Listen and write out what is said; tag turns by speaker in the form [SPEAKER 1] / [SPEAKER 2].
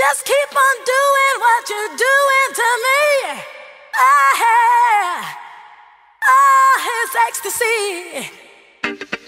[SPEAKER 1] Just keep on doing what you're doing to me. Ah, ah, it's ecstasy.